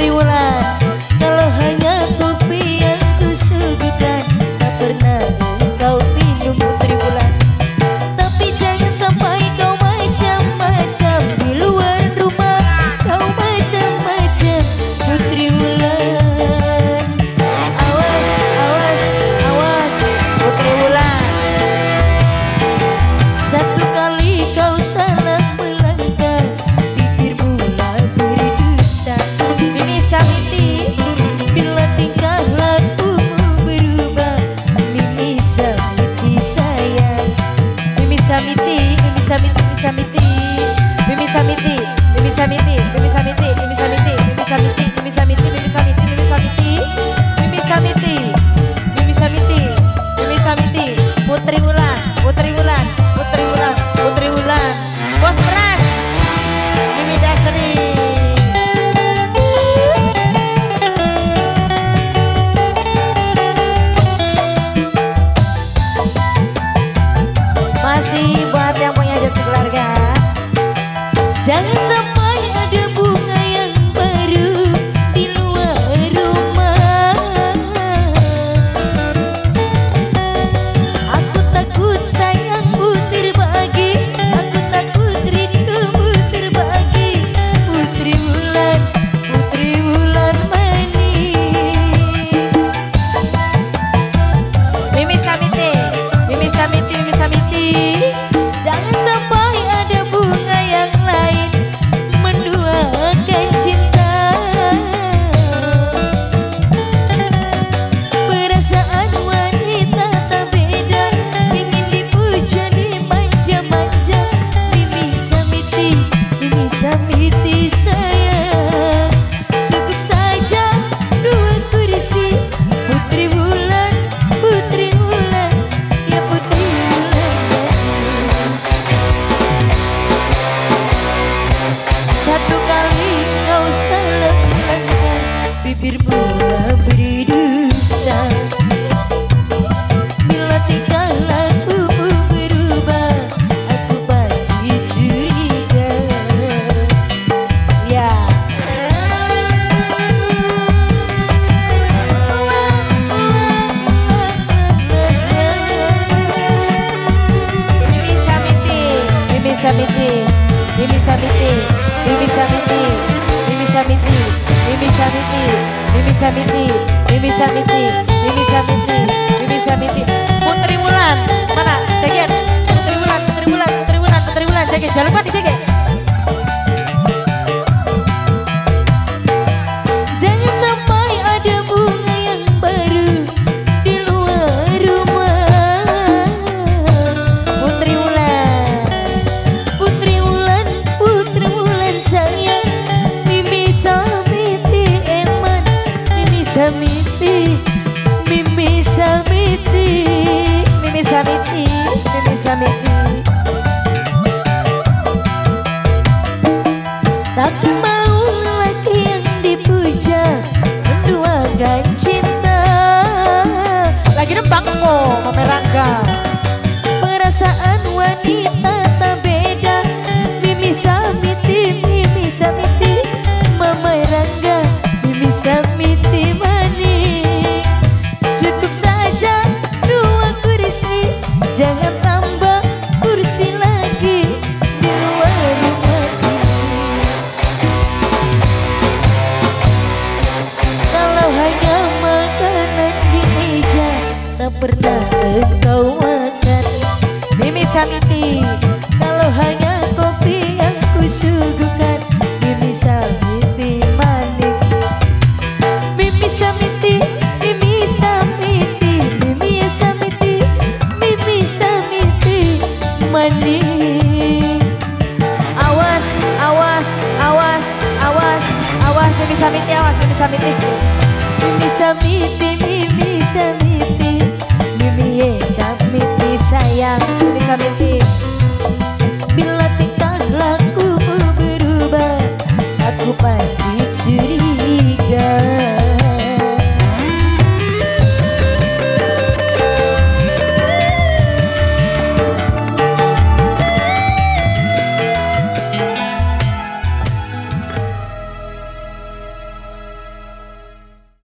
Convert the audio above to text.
body will así. bir bunga berdusta. Bila bisa laku berubah Aku pasti Mimi Samiti, Mimi Samiti, Mimi Samiti, Mimi Samiti, Mimi Samiti. Putri Wulan, mana? Cekin. Putri Wulan, Putri Wulan, Putri Wulan, Putri Wulan, cekin. Jangan lupa dicek kok, Samiti, kalau hanya kopi yang kusuguhkan Mimi Samiti manik Mimi Samiti, Mimi Samiti Mimi Samiti, Mimi Samiti manik awas, awas, awas, awas, awas, Mimi Samiti, awas, Mimi Samiti. Mimi Samiti, Mimi Samiti Mimi Samiti sayang Mimi Samiti.